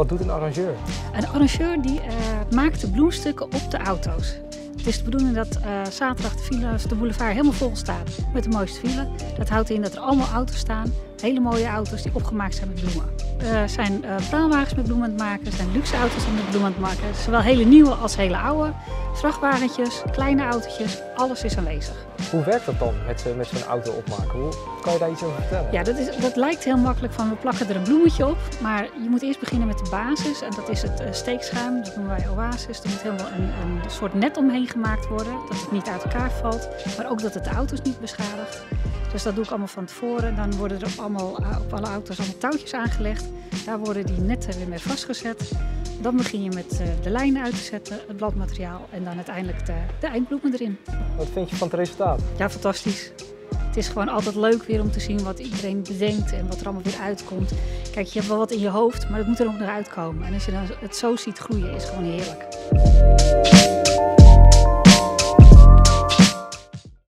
Wat doet een arrangeur? Een arrangeur die uh, maakt de bloemstukken op de auto's. Het is de bedoeling dat uh, zaterdag de, file, de boulevard helemaal vol staat met de mooiste file. Dat houdt in dat er allemaal auto's staan, hele mooie auto's die opgemaakt zijn met bloemen. Er zijn uh, met bloemen aan het maken, er zijn luxe auto's met bloemen aan het maken. Zowel hele nieuwe als hele oude. Vrachtwagentjes, kleine autootjes, alles is aanwezig. Hoe werkt dat dan met, met zo'n auto opmaken? Hoe, kan je daar iets over vertellen? Ja, dat, is, dat lijkt heel makkelijk van we plakken er een bloemetje op. Maar je moet eerst beginnen met de basis en dat is het uh, steekschuim. Dat noemen wij oasis. Er moet helemaal een, een soort net omheen gemaakt worden. Dat het niet uit elkaar valt, maar ook dat het de auto's niet beschadigt. Dus dat doe ik allemaal van tevoren. Dan worden er allemaal, op alle auto's allemaal touwtjes aangelegd. Daar worden die netten weer mee vastgezet. Dan begin je met de lijnen uit te zetten, het bladmateriaal en dan uiteindelijk de, de eindbloemen erin. Wat vind je van het resultaat? Ja, fantastisch. Het is gewoon altijd leuk weer om te zien wat iedereen bedenkt en wat er allemaal weer uitkomt. Kijk, je hebt wel wat in je hoofd, maar het moet er ook nog uitkomen. En als je dan het zo ziet groeien, is gewoon heerlijk.